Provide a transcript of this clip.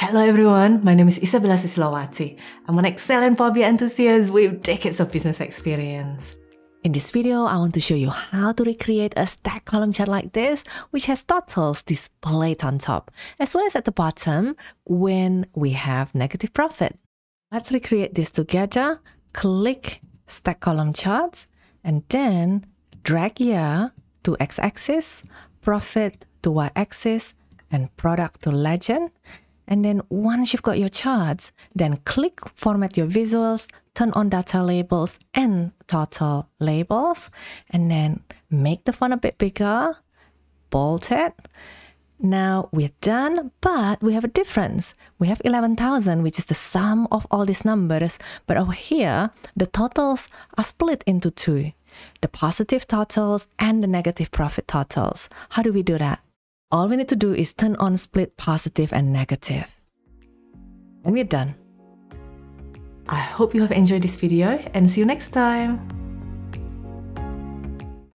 Hello everyone, my name is Isabella Susilowati. I'm an excellent Power enthusiast with decades of business experience. In this video, I want to show you how to recreate a stack column chart like this, which has totals displayed on top, as well as at the bottom when we have negative profit. Let's recreate this together. Click stack column charts and then drag year to x-axis, profit to y-axis, and product to legend. And then once you've got your charts, then click format your visuals, turn on data labels and total labels, and then make the font a bit bigger, bold it. Now we're done, but we have a difference. We have 11,000, which is the sum of all these numbers. But over here, the totals are split into two, the positive totals and the negative profit totals. How do we do that? All we need to do is turn on split positive and negative. And we're done. I hope you have enjoyed this video and see you next time.